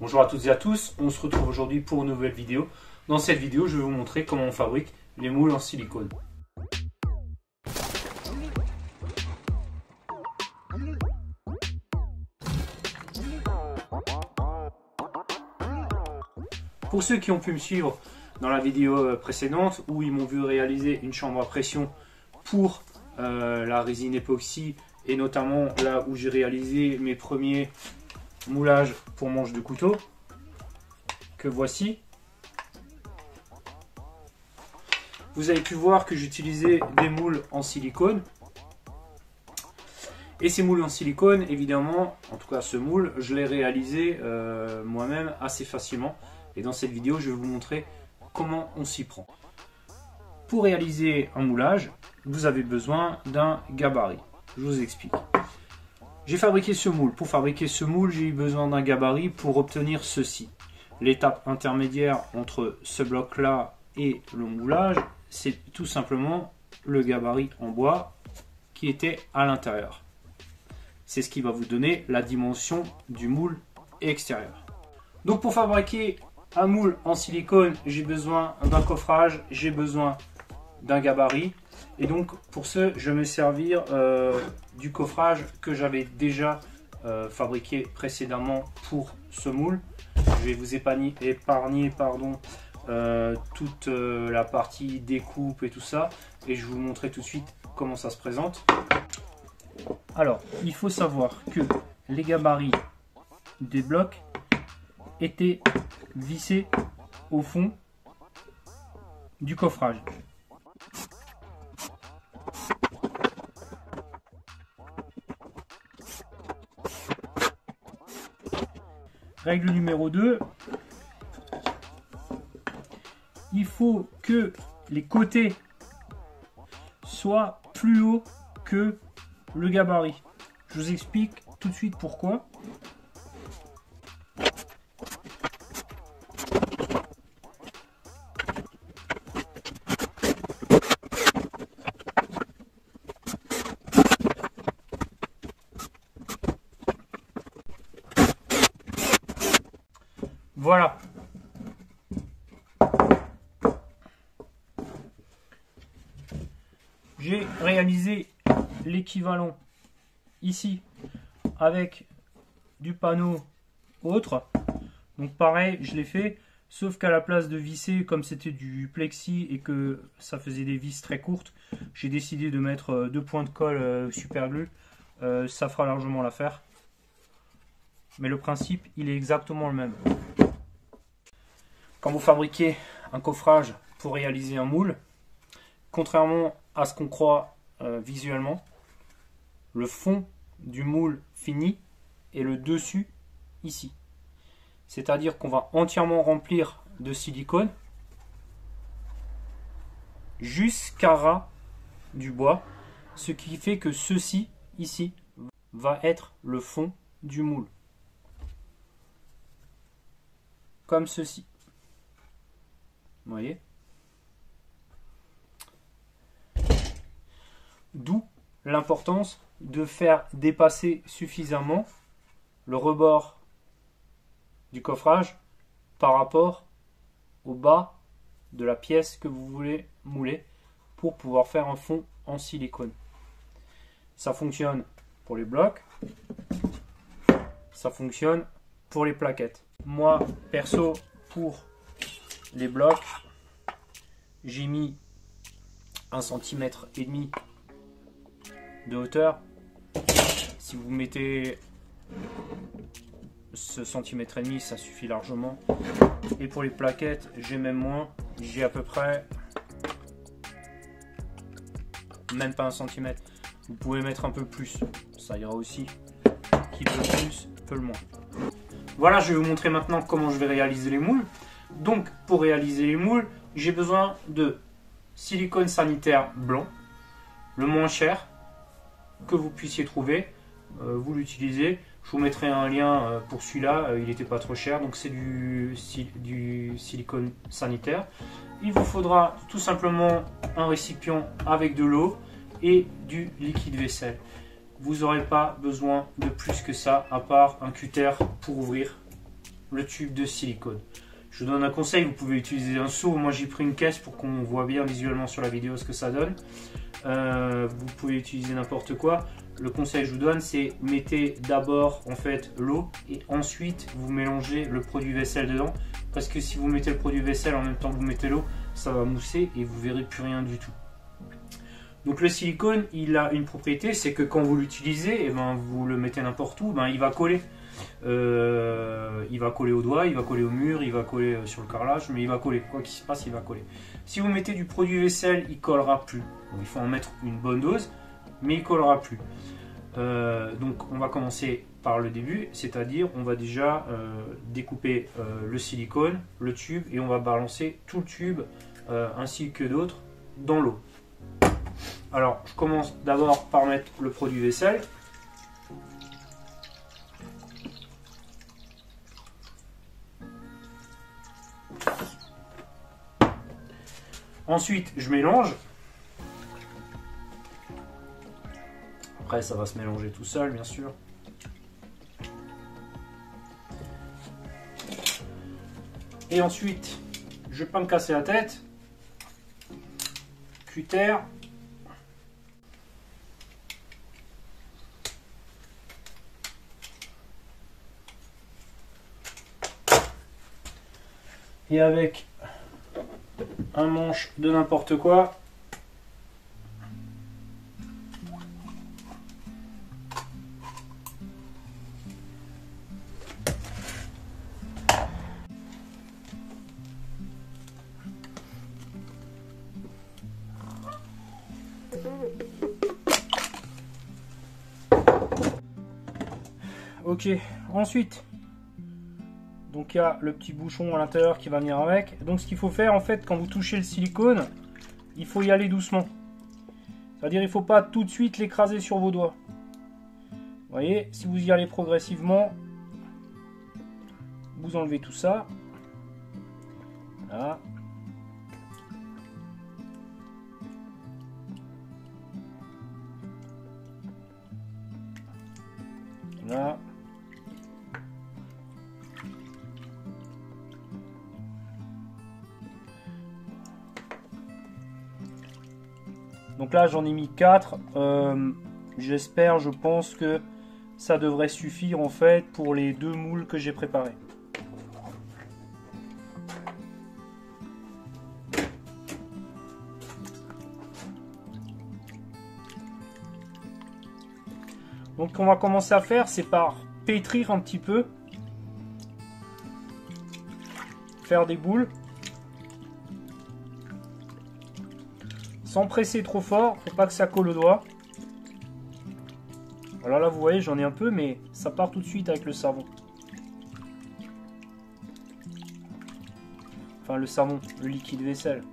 Bonjour à toutes et à tous, on se retrouve aujourd'hui pour une nouvelle vidéo. Dans cette vidéo, je vais vous montrer comment on fabrique les moules en silicone. Pour ceux qui ont pu me suivre dans la vidéo euh, précédente où ils m'ont vu réaliser une chambre à pression pour euh, la résine époxy et notamment là où j'ai réalisé mes premiers moulage pour manche de couteau que voici. Vous avez pu voir que j'utilisais des moules en silicone. Et ces moules en silicone, évidemment, en tout cas ce moule, je l'ai réalisé euh, moi-même assez facilement. Et dans cette vidéo, je vais vous montrer comment on s'y prend. Pour réaliser un moulage, vous avez besoin d'un gabarit. Je vous explique. J'ai fabriqué ce moule. Pour fabriquer ce moule, j'ai eu besoin d'un gabarit pour obtenir ceci. L'étape intermédiaire entre ce bloc-là et le moulage, c'est tout simplement le gabarit en bois qui était à l'intérieur. C'est ce qui va vous donner la dimension du moule extérieur. Donc pour fabriquer un moule en silicone, j'ai besoin d'un coffrage, j'ai besoin d'un gabarit. Et donc pour ce, je vais me servir euh, du coffrage que j'avais déjà euh, fabriqué précédemment pour ce moule. Je vais vous épargner, pardon, euh, toute la partie découpe et tout ça. Et je vais vous montrer tout de suite comment ça se présente. Alors, il faut savoir que les gabarits des blocs étaient vissés au fond du coffrage. Règle numéro 2, il faut que les côtés soient plus hauts que le gabarit. Je vous explique tout de suite pourquoi. Voilà. J'ai réalisé l'équivalent ici avec du panneau autre. Donc pareil, je l'ai fait, sauf qu'à la place de visser, comme c'était du plexi et que ça faisait des vis très courtes, j'ai décidé de mettre euh, deux points de colle euh, super glue. Euh, ça fera largement l'affaire. Mais le principe, il est exactement le même. Quand vous fabriquez un coffrage pour réaliser un moule, contrairement à ce qu'on croit visuellement, le fond du moule fini est le dessus ici. C'est-à-dire qu'on va entièrement remplir de silicone jusqu'à ras du bois, ce qui fait que ceci ici va être le fond du moule. Comme ceci voyez? L'importance de faire dépasser suffisamment le rebord du coffrage par rapport au bas de la pièce que vous voulez mouler pour pouvoir faire un fond en silicone. Ça fonctionne pour les blocs, ça fonctionne pour les plaquettes. Moi, perso, pour les blocs. J'ai mis un centimètre et demi de hauteur. Si vous mettez ce centimètre et demi, ça suffit largement. Et pour les plaquettes, j'ai même moins. J'ai à peu près même pas un centimètre. Vous pouvez mettre un peu plus, ça ira aussi. Qui peut plus, peut le moins. Voilà, je vais vous montrer maintenant comment je vais réaliser les moules. Donc, pour réaliser les moules, j'ai besoin de silicone sanitaire blanc, le moins cher que vous puissiez trouver. Euh, vous l'utilisez. Je vous mettrai un lien euh, pour celui-là, euh, il n'était pas trop cher, donc c'est du, du silicone sanitaire. Il vous faudra tout simplement un récipient avec de l'eau et du liquide vaisselle. Vous n'aurez pas besoin de plus que ça, à part un cutter pour ouvrir le tube de silicone. Je vous donne un conseil, vous pouvez utiliser un seau. Moi j'ai pris une caisse pour qu'on voit bien visuellement sur la vidéo ce que ça donne. Euh, vous pouvez utiliser n'importe quoi. Le conseil que je vous donne, c'est mettez d'abord en fait l'eau et ensuite vous mélangez le produit vaisselle dedans. Parce que si vous mettez le produit vaisselle en même temps que vous mettez l'eau, ça va mousser et vous verrez plus rien du tout. Donc le silicone, il a une propriété, c'est que quand vous l'utilisez, et eh ben, vous le mettez n'importe où, ben, il va coller. Euh, il va coller au doigt, il va coller au mur, il va coller euh, sur le carrelage, mais il va coller. Quoi qu'il se passe, il va coller. Si vous mettez du produit vaisselle, il collera plus. il faut en mettre une bonne dose, mais il collera plus. Euh, donc on va commencer par le début, c'est-à-dire on va déjà découper le silicone, le tube, et on va balancer tout le tube ainsi que d'autres dans l'eau. Alors je commence d'abord par mettre le produit vaisselle. Ensuite, je mélange. Après, ça va se mélanger tout seul, bien sûr. Et ensuite, je vais pas me casser la tête. Cutter. Et avec un manche de n'importe quoi. Ok, ensuite, le petit bouchon à l'intérieur qui va venir avec. Donc ce qu'il faut faire en fait quand vous touchez le silicone, il faut y aller doucement. C'est-à-dire il ne faut pas tout de suite l'écraser sur vos doigts. Voyez, si vous y allez progressivement, vous enlevez tout ça. Voilà. J'en ai mis 4. Euh, j'espère, je pense que ça devrait suffire en fait pour les deux moules que j'ai préparés. Donc, qu'on va commencer à faire, c'est par pétrir un petit peu. Faire des boules. Sans presser trop fort, faut pas que ça colle au doigt. Voilà, là vous voyez, j'en ai un peu, mais ça part tout de suite avec le savon. Enfin, le savon, le liquide vaisselle.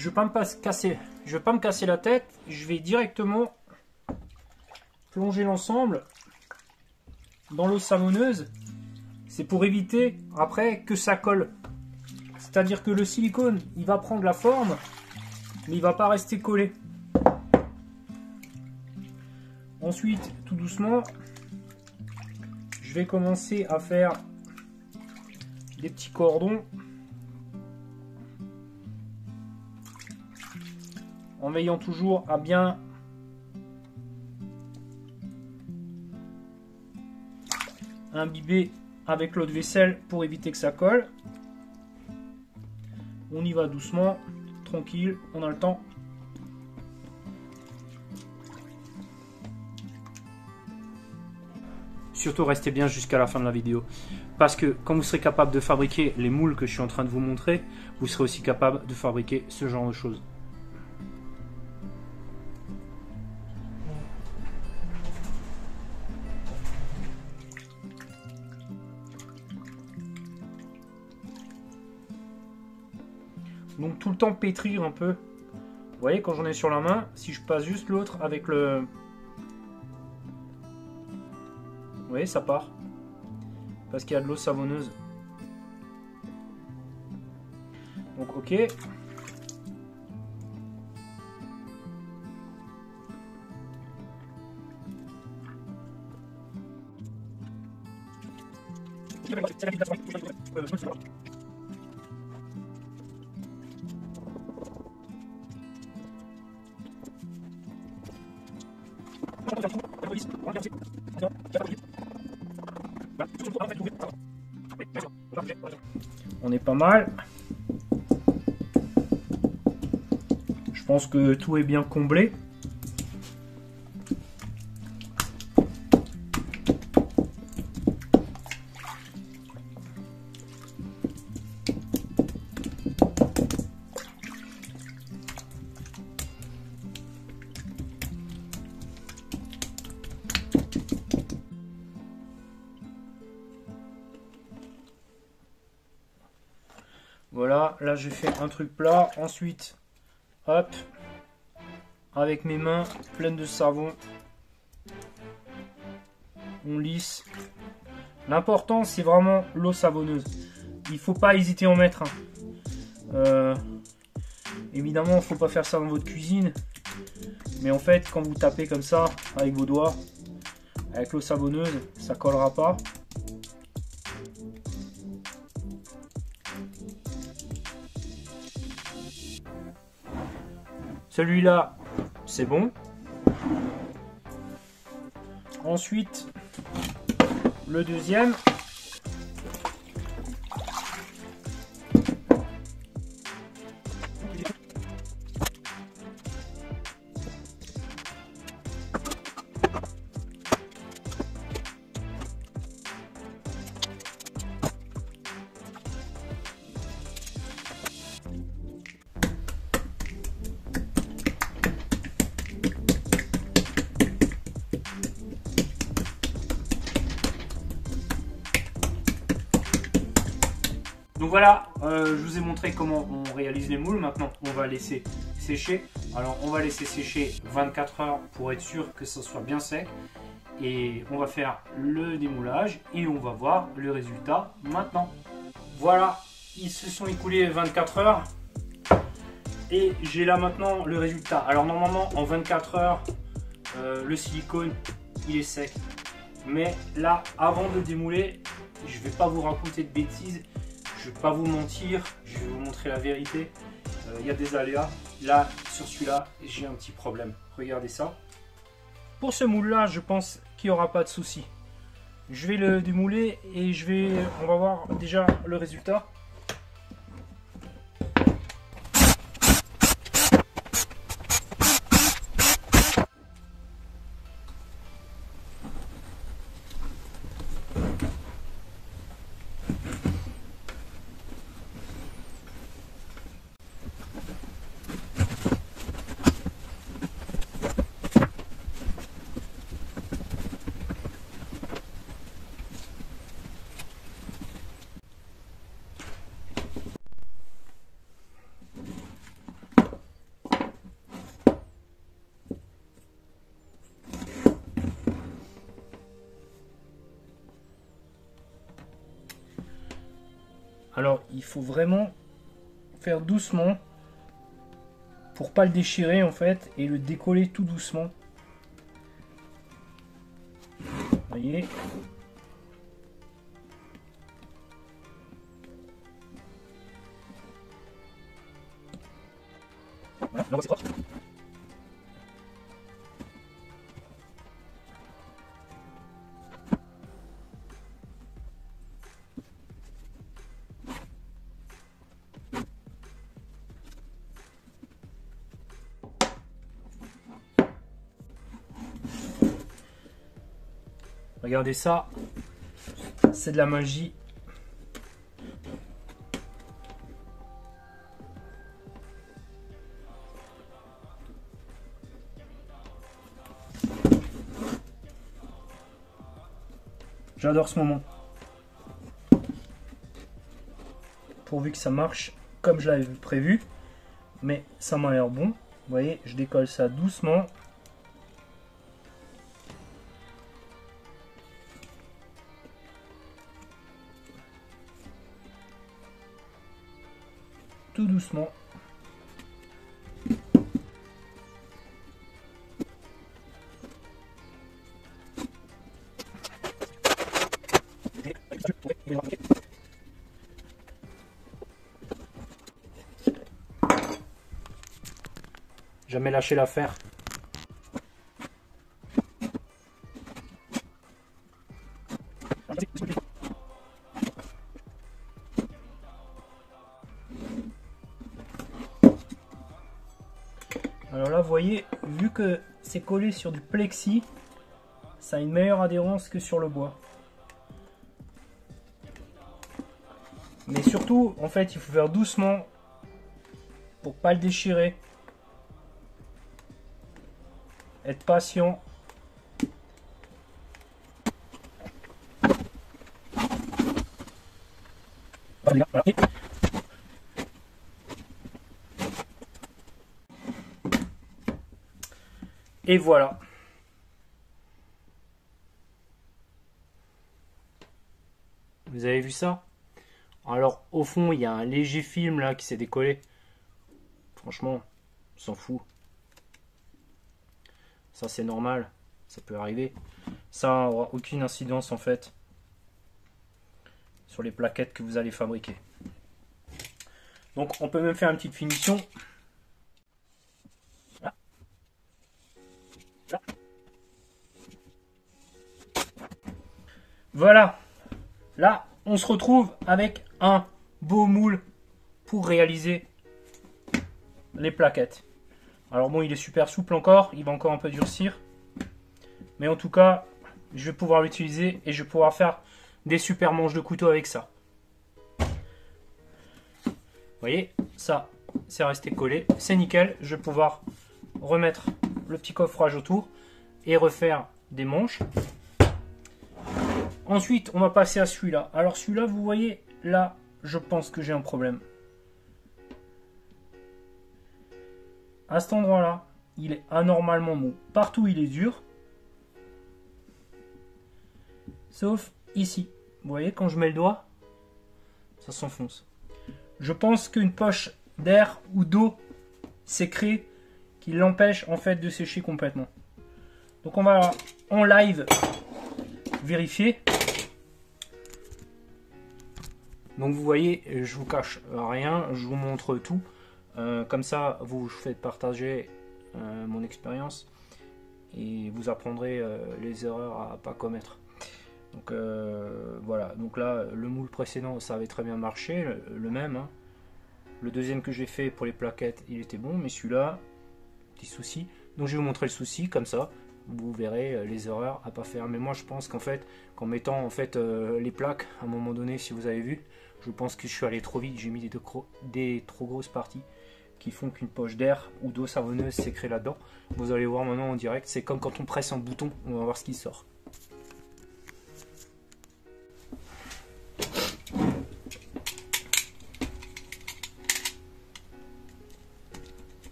Je vais pas me casser, je vais pas me casser la tête, je vais directement plonger l'ensemble dans l'eau savonneuse. C'est pour éviter après que ça colle. C'est-à-dire que le silicone, il va prendre la forme, mais il va pas rester collé. Ensuite, tout doucement, je vais commencer à faire des petits cordons en veillant toujours à bien imbiber avec l'eau de vaisselle pour éviter que ça colle. On y va doucement, tranquille, on a le temps. Surtout restez bien jusqu'à la fin de la vidéo. Parce que quand vous serez capable de fabriquer les moules que je suis en train de vous montrer, vous serez aussi capable de fabriquer ce genre de choses. Donc tout le temps pétrir un peu. Vous voyez, quand j'en ai sur la main, si je passe juste l'autre avec le... Vous voyez, ça part. Parce qu'il y a de l'eau savonneuse. Donc ok. On est pas mal. Je pense que tout est bien comblé. Un truc plat. Ensuite, hop, avec mes mains pleines de savon, on lisse. L'important c'est vraiment l'eau savonneuse. Il faut pas hésiter à en mettre. Hein. Euh, évidemment, il faut pas faire ça dans votre cuisine. Mais en fait, quand vous tapez comme ça avec vos doigts, avec l'eau savonneuse, ça collera pas. Celui-là, c'est bon. Ensuite, le deuxième. Donc voilà, euh, je vous ai montré comment on réalise les moules. Maintenant, on va laisser sécher. Alors, on va laisser sécher 24 heures pour être sûr que ça soit bien sec. Et on va faire le démoulage et on va voir le résultat maintenant. Voilà, ils se sont écoulés 24 heures. Et j'ai là maintenant le résultat. Alors normalement, en 24 heures, euh, le silicone, il est sec. Mais là, avant de démouler, je vais pas vous raconter de bêtises je vais pas vous mentir, je vais vous montrer la vérité. Euh, il y a des aléas. Là, sur celui-là, j'ai un petit problème. Regardez ça. Pour ce moule-là, je pense qu'il n'y aura pas de souci. Je vais le démouler et je vais, on va voir déjà le résultat. Il faut vraiment faire doucement pour pas le déchirer en fait et le décoller tout doucement. Voyez Regardez ça, c'est de la magie. J'adore ce moment. Pourvu que ça marche. comme je l'avais prévu. Mais ça m'a l'air bon. Vous voyez, je décolle ça doucement. Tout doucement. Jamais lâcher l'affaire. C'est collé sur du plexi, ça a une meilleure adhérence que sur le bois. Mais surtout, en fait, il faut faire doucement pour pas le déchirer. Être patient. Et voilà. Vous avez vu ça? Alors au fond il y a un léger film là qui s'est décollé. Franchement, on s'en fout. Ça c'est normal, ça peut arriver. Ça n'aura aucune incidence en fait sur les plaquettes que vous allez fabriquer. Donc on peut même faire une petite finition. Voilà. Là, on se retrouve avec un beau moule pour réaliser les plaquettes. Alors bon, il est super souple encore, il va encore un peu durcir. Mais en tout cas, je vais pouvoir l'utiliser et je vais pouvoir faire des super manches de couteau avec ça. Vous voyez, ça, c'est resté collé. C'est nickel. Je vais pouvoir remettre le petit coffrage autour et refaire des manches. Ensuite, on va passer à celui-là. Alors celui-là, vous voyez, là, je pense que j'ai un problème. À cet endroit-là, il est anormalement mou. Partout, il est dur. Sauf ici. Vous voyez, quand je mets le doigt, ça s'enfonce. Je pense qu'une poche d'air ou d'eau s'est créée qui l'empêche en fait de sécher complètement. Donc on va en live vérifier. Donc vous voyez, je vous cache rien, je vous montre tout. Euh, comme ça, vous faites partager euh, mon expérience et vous apprendrez euh, les erreurs à pas commettre. Donc voilà, donc là, le moule précédent, ça avait très bien marché, le, même. Hein. Le deuxième que j'ai fait pour les plaquettes, il était bon, mais celui-là, souci. Donc je vais vous montrer le souci, comme ça, vous verrez les erreurs à pas faire. Mais moi, je pense qu'en fait, qu'en mettant en fait les plaques, à un moment donné, si vous avez vu, je pense que je suis allé trop vite, j'ai mis des, des trop grosses parties qui font qu'une poche d'air ou d'eau savonneuse s'est créée là-dedans. Vous allez voir maintenant en direct, c'est comme quand on presse un bouton, on va voir ce qui sort.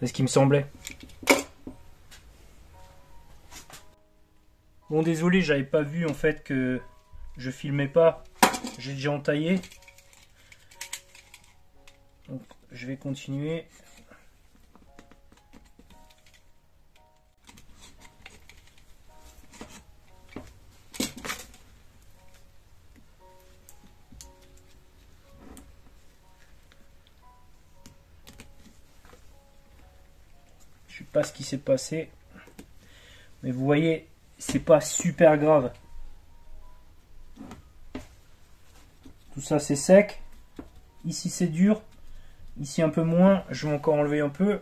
C'est ce qui me semblait. Bon désolé, j'avais pas vu en fait que je filmais pas. J'ai déjà entaillé. Donc je vais continuer. S'est passé. Mais vous voyez, c'est pas super grave. Tout ça c'est sec. Ici c'est dur. Ici un peu moins. Je vais encore enlever un peu.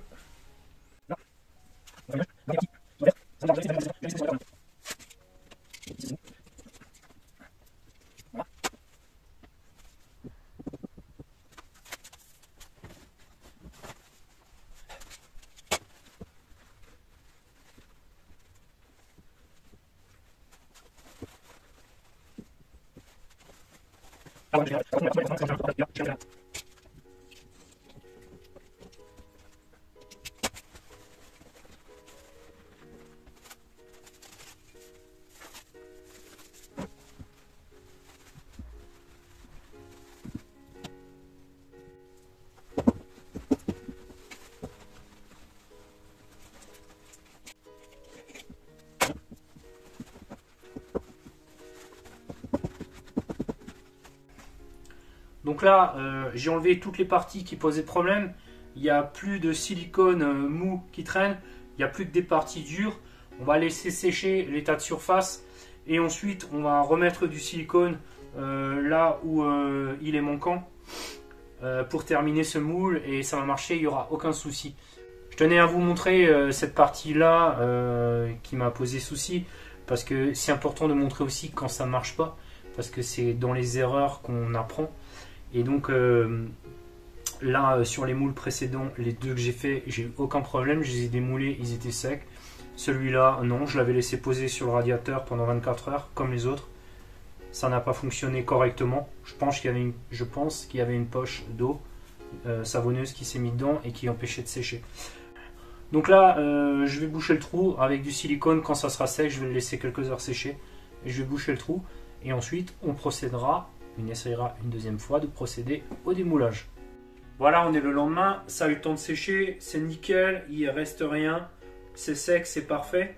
待って待って待って待って待って待って。Donc là, euh, j'ai enlevé toutes les parties qui posaient problème. Il n'y a plus de silicone euh, mou qui traîne. Il n'y a plus que des parties dures. On va laisser sécher l'état de surface. Et ensuite, on va remettre du silicone euh, là où il est manquant. pour terminer ce moule. Et ça va marcher, il n'y aura aucun souci. Je tenais à vous montrer cette partie-là qui m'a posé souci. Parce que c'est important de montrer aussi quand ça ne marche pas. Parce que c'est dans les erreurs qu'on apprend. Et donc euh, là, euh, sur les moules précédents, les deux que j'ai fait, j'ai eu aucun problème. Je les ai démoulés, ils étaient secs. Celui-là, non, je l'avais laissé poser sur le radiateur pendant 24 heures, comme les autres. Ça n'a pas fonctionné correctement. Je pense qu'il y avait une, poche d'eau euh, savonneuse qui s'est mise dedans et qui empêchait de sécher. Donc là, je vais boucher le trou avec du silicone. Quand ça sera sec, je vais le laisser quelques heures sécher. Je vais boucher le trou. Et ensuite, on procédera on essayera une deuxième fois de procéder au démoulage. Voilà, on est le lendemain, ça a eu le temps de sécher, c'est nickel, il reste rien, c'est sec, c'est parfait.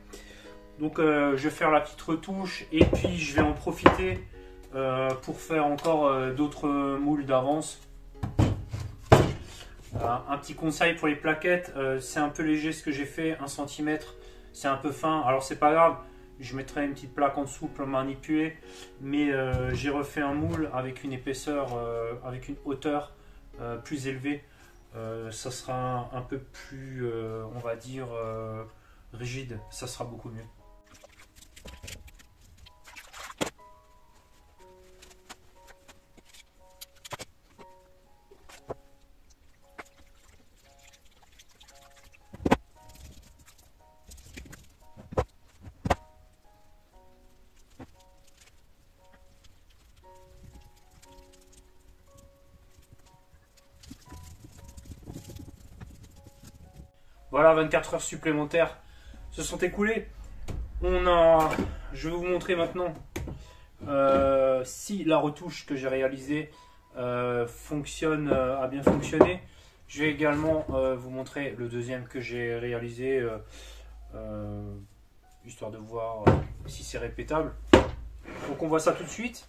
Donc euh, je vais faire la petite retouche et puis je vais en profiter euh, pour faire encore euh, d'autres moules d'avance. un petit conseil pour les plaquettes, c'est un peu léger ce que j'ai fait, 1 cm, c'est un peu fin, alors c'est pas grave, je mettrai une petite plaque en dessous pour manipuler. Mais euh, j'ai refait un moule avec une épaisseur, euh, avec une hauteur euh, plus élevée. ça sera un peu plus, on va dire, rigide. Ça sera beaucoup mieux. Voilà, 24 heures supplémentaires se sont écoulées. On a, je vais vous montrer maintenant euh, si la retouche que j'ai réalisée euh, fonctionne, euh, a bien fonctionné. Je vais également vous montrer le deuxième que j'ai réalisé, histoire de voir si c'est répétable. Donc on voit ça tout de suite.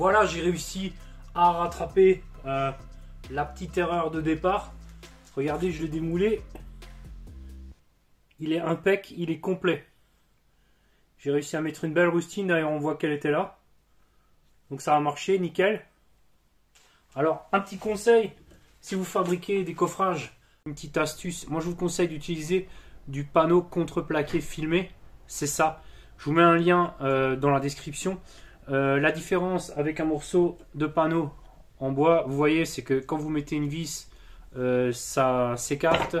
Voilà, j'ai réussi à rattraper euh, la petite erreur de départ. Regardez, je l'ai démoulé. Il est impec, il est complet. J'ai réussi à mettre une belle rustine, d'ailleurs on voit qu'elle était là. Donc ça a marché, nickel. Alors, un petit conseil, si vous fabriquez des coffrages, une petite astuce, moi je vous conseille d'utiliser du panneau contreplaqué filmé. C'est ça. Je vous mets un lien euh, dans la description. Euh, la différence avec un morceau de panneau en bois, vous voyez, c'est que quand vous mettez une vis, euh, ça s'écarte.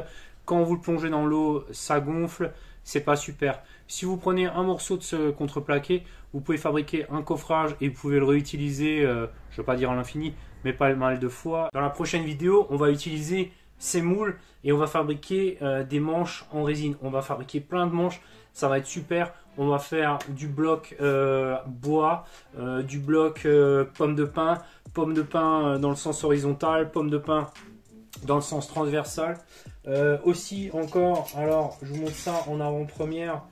Quand vous le plongez dans l'eau, ça gonfle. C'est pas super. Si vous prenez un morceau de ce contreplaqué, vous pouvez fabriquer un coffrage et vous pouvez le réutiliser, euh, je ne vais pas dire à l'infini, mais pas mal de fois. Dans la prochaine vidéo, on va utiliser ces moules et on va fabriquer des manches en résine. On va fabriquer plein de manches, ça va être super on va faire du bloc euh, bois, euh, du bloc euh, pomme de pin, pomme de pin dans le sens horizontal, pomme de pin dans le sens transversal. aussi encore, alors je vous montre ça en avant-première,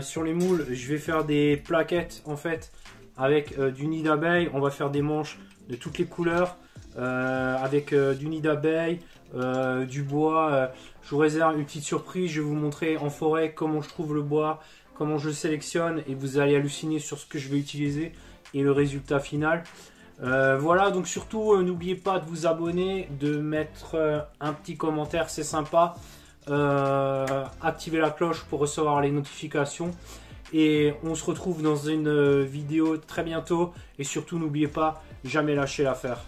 sur les moules, je vais faire des plaquettes en fait avec du nid d'abeille. On va faire des manches de toutes les couleurs avec du nid d'abeille, du bois. je vous réserve une petite surprise, je vais vous montrer en forêt comment je trouve le bois, comment je sélectionne et vous allez halluciner sur ce que je vais utiliser et le résultat final. Euh, voilà, donc surtout euh, n'oubliez pas de vous abonner, de mettre euh, un petit commentaire, c'est sympa. activer la cloche pour recevoir les notifications. Et on se retrouve dans une vidéo très bientôt. Et surtout n'oubliez pas, jamais lâcher l'affaire.